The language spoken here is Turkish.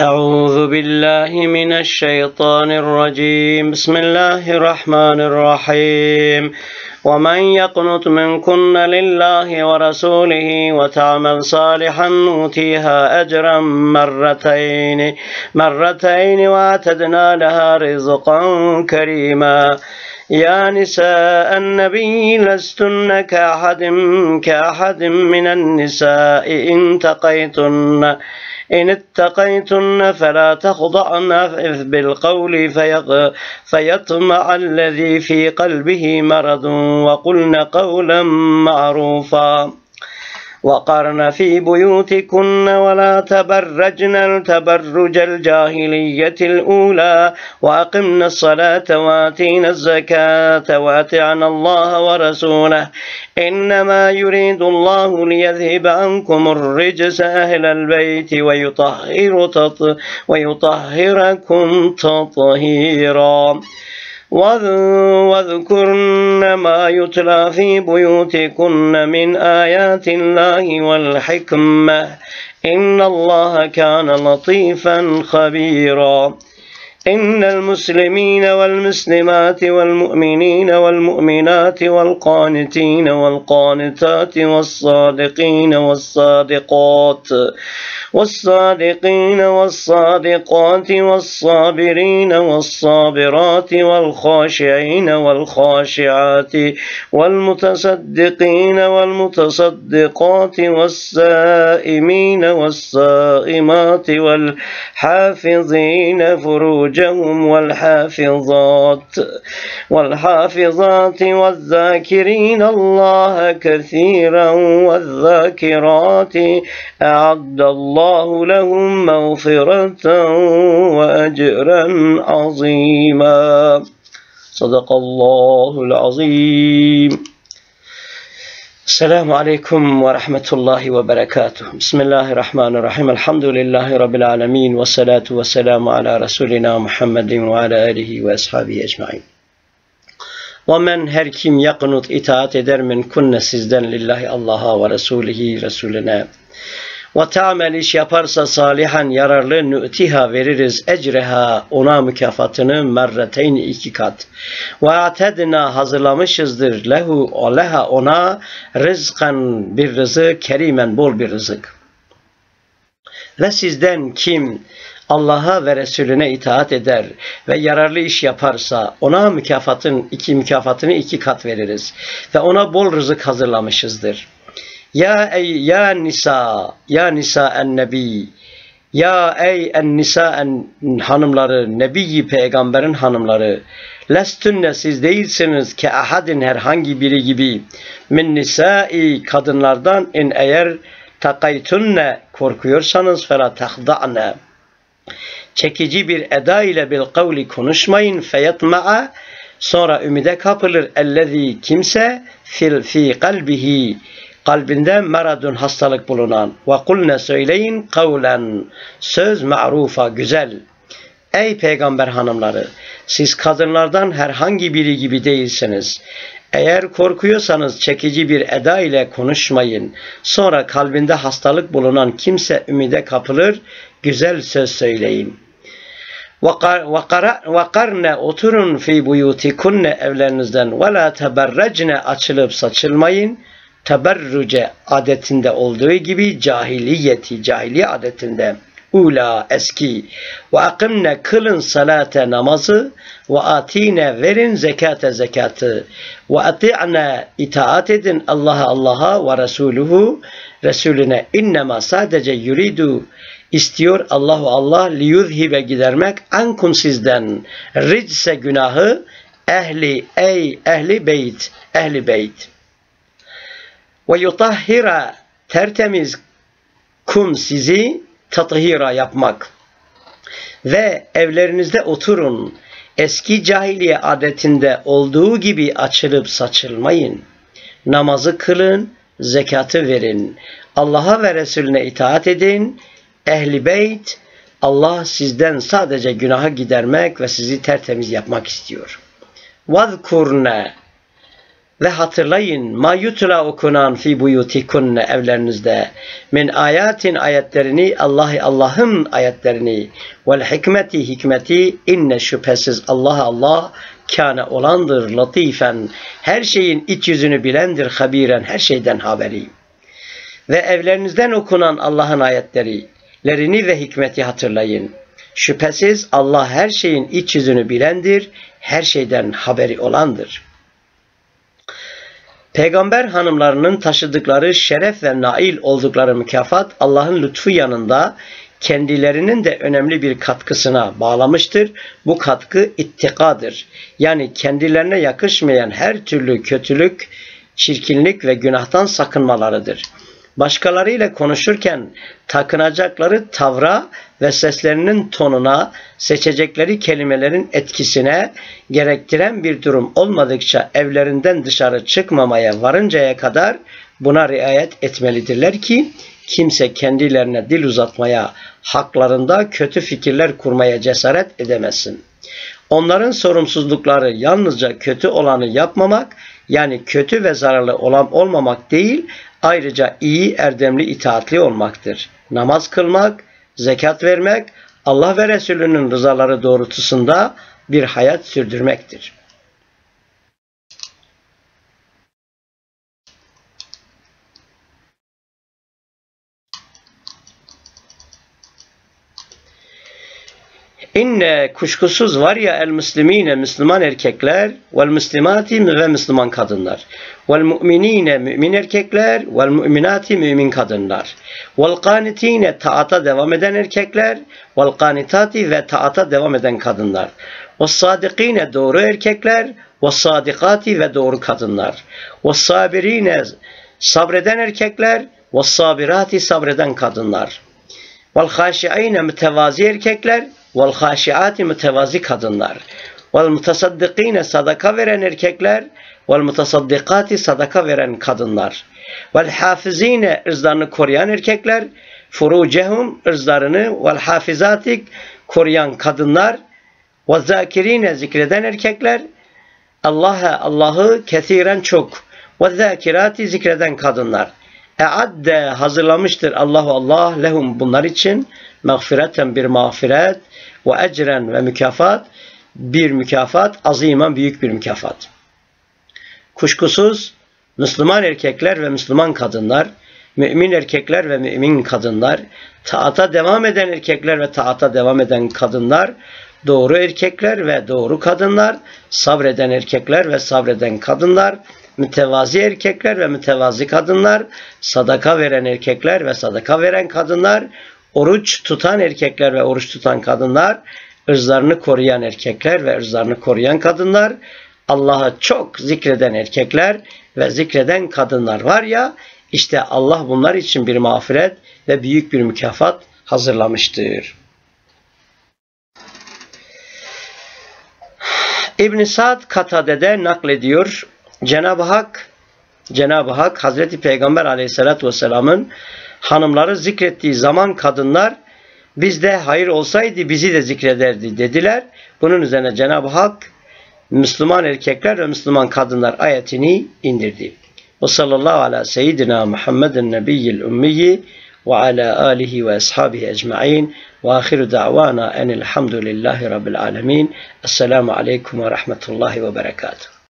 أعوذ بالله من الشيطان الرجيم. بسم الله الرحمن الرحيم. ومن يقنط منكن لله ورسوله وتعمل صالحا نؤتيها أجرا مرتين مرتين وأعتدنا لها رزقا كريما. يا نساء النبي لستن كأحد كأحد من النساء إن تقيتن. إن اتقيتن فلا تخضعن بالقول فيغ فيطمع الذي في قلبه مرض وقلن قولا معروفا. وقرن في بيوتكن ولا تبرجن تبرج الجاهلية الأولى وأقمن الصلاة وآتينا الزكاة وأطعنا الله ورسوله إنما يريد الله ليذهب عنكم الرجس أهل البيت ويطهر تط ويطهركم تطهيرا. واذكرن ما يتلى في بيوتكن من آيات الله والحكمة إن الله كان لطيفا خبيرا إن المسلمين والمسلمات والمؤمنين والمؤمنات والقانتين والقانتات والصادقين والصادقات والصادقين والصادقات والصابرين والصابرات والخاشعين والخاشعات والمتصدقين والمتصدقات والسائمين والسائمات والحافظين فروجهم والحافظات والحافظات والذاكرين الله كثيرا والذاكرات أعد الله لهم مغفرة وأجرا عظيما. صدق الله العظيم. السلام عليكم ورحمة الله وبركاته. بسم الله الرحمن الرحيم. الحمد لله رب العالمين والصلاة والسلام على رسولنا محمد وعلى آله وأصحابه أجمعين. ومن her kim yakınut itaat eder min kunne sizden Allah'a ve Resulihi Resulüne ve ta'mel iş yaparsa salihan yararlı nü'tiha veririz ecreha ona mükafatını merreteyn iki kat. Ve atedna hazırlamışızdır lehu leha ona rızkan bir rızık kerimen bol bir rızık. Ve sizden kim Allah'a ve Resulüne itaat eder ve yararlı iş yaparsa ona mükafatın iki mükafatını iki kat veririz ve ona bol rızık hazırlamışızdır. Ya ey ya nisa, ya nisa en nebi. Ya ey en nisa en hanımları, nebiyi peygamberin hanımları. Lestünne siz değilsiniz ki ahadin herhangi biri gibi. Min nisai kadınlardan in eğer takaytunne korkuyorsanız fela tahda'ne. Çekici bir eda ile bil kavli konuşmayın feyatma'a sonra ümide kapılır ellezî kimse fil fi kalbihi kalbinde meradun hastalık bulunan ve kulne söyleyin kavlen söz ma'rufa güzel. Ey peygamber hanımları siz kadınlardan herhangi biri gibi değilsiniz. Eğer korkuyorsanız çekici bir eda ile konuşmayın. Sonra kalbinde hastalık bulunan kimse ümide kapılır, güzel söz söyleyin. وَقَرْنَ oturun fi buyutikunne evlerinizden ve la teberrecne açılıp saçılmayın Teberrüce adetinde olduğu gibi cahiliyeti, cahiliye adetinde. Ula eski. Ve akimne kılın salate namazı ve atine verin zekate zekatı. Ve ati'ne itaat edin Allah'a Allah'a ve Resuluhu Resulüne. İnnema sadece yuridu. İstiyor Allahu Allah liyuzhibe gidermek ankum sizden. Ricse günahı ehli ey ehli beyt ehli beyt ve yutahhira tertemiz kum sizi tathira yapmak. Ve evlerinizde oturun. Eski cahiliye adetinde olduğu gibi açılıp saçılmayın. Namazı kılın zekatı verin. Allah'a ve Resulüne itaat edin. Ehli beyt Allah sizden sadece günaha gidermek ve sizi tertemiz yapmak istiyor. Vazkurne ve hatırlayın ma yutla okunan fi buyutikunne evlerinizde min ayatin ayetlerini Allah Allah'ın ayetlerini vel hikmeti hikmeti inne şüphesiz Allah Allah kâne olandır latifen her şeyin iç yüzünü bilendir habiren her şeyden haberi ve evlerinizden okunan Allah'ın ayetleri lerini ve hikmeti hatırlayın. Şüphesiz Allah her şeyin iç yüzünü bilendir, her şeyden haberi olandır.'' Peygamber hanımlarının taşıdıkları şeref ve nail oldukları mükafat Allah'ın lütfu yanında kendilerinin de önemli bir katkısına bağlamıştır. Bu katkı ittikadır. Yani kendilerine yakışmayan her türlü kötülük, çirkinlik ve günahtan sakınmalarıdır. Başkalarıyla konuşurken takınacakları tavra ve seslerinin tonuna, seçecekleri kelimelerin etkisine gerektiren bir durum olmadıkça evlerinden dışarı çıkmamaya varıncaya kadar buna riayet etmelidirler ki kimse kendilerine dil uzatmaya, haklarında kötü fikirler kurmaya cesaret edemesin. Onların sorumsuzlukları yalnızca kötü olanı yapmamak, yani kötü ve zararlı olan olmamak değil, ayrıca iyi erdemli itaatli olmaktır. Namaz kılmak, zekat vermek, Allah ve Resulünün rızaları doğrultusunda bir hayat sürdürmektir. İnne kuşkusuz var ya el müslimine Müslüman erkekler vel müslimati ve Müslüman kadınlar. Vel mu'minine mümin erkekler vel mu'minati mümin kadınlar. Vel kanitine taata devam eden erkekler vel kanitati ve taata devam eden kadınlar. Ve sadikine doğru erkekler ve sadikati ve doğru kadınlar. Ve sabirine sabreden erkekler ve sabirati sabreden kadınlar. Vel haşiine mütevazi erkekler vel haşiati mütevazi kadınlar. Vel mutasaddikine sadaka veren erkekler vel mutasaddikati sadaka veren kadınlar. Vel hafizine ırzlarını koruyan erkekler furucehum ırzlarını vel hafizatik koruyan kadınlar ve zakirine zikreden erkekler Allah'a Allah'ı kesiren çok ve zakirati zikreden kadınlar eadde hazırlamıştır Allahu Allah lehum bunlar için mağfireten bir mağfiret ve ecren ve mükafat bir mükafat azimen büyük bir mükafat. Kuşkusuz Müslüman erkekler ve Müslüman kadınlar, mümin erkekler ve mümin kadınlar, taata devam eden erkekler ve taata devam eden kadınlar, doğru erkekler ve doğru kadınlar, sabreden erkekler ve sabreden kadınlar, mütevazi erkekler ve mütevazi kadınlar, sadaka veren erkekler ve sadaka veren kadınlar, oruç tutan erkekler ve oruç tutan kadınlar, ırzlarını koruyan erkekler ve ırzlarını koruyan kadınlar, Allah'ı çok zikreden erkekler ve zikreden kadınlar var ya, işte Allah bunlar için bir mağfiret ve büyük bir mükafat hazırlamıştır. İbn Sad Katade'de naklediyor. Cenab-ı Hak Cenab-ı Hak Hazreti Peygamber Aleyhisselatü Vesselam'ın hanımları zikrettiği zaman kadınlar bizde hayır olsaydı bizi de zikrederdi dediler. Bunun üzerine Cenab-ı Hak Müslüman erkekler ve Müslüman kadınlar ayetini indirdi. Ve sallallahu ala seyyidina Muhammedin nebiyyil ummiyi ve ala alihi ve ashabihi ecma'in ve ahiru da'vana enilhamdülillahi rabbil alemin. Esselamu aleyküm ve rahmetullahi ve berekatuhu.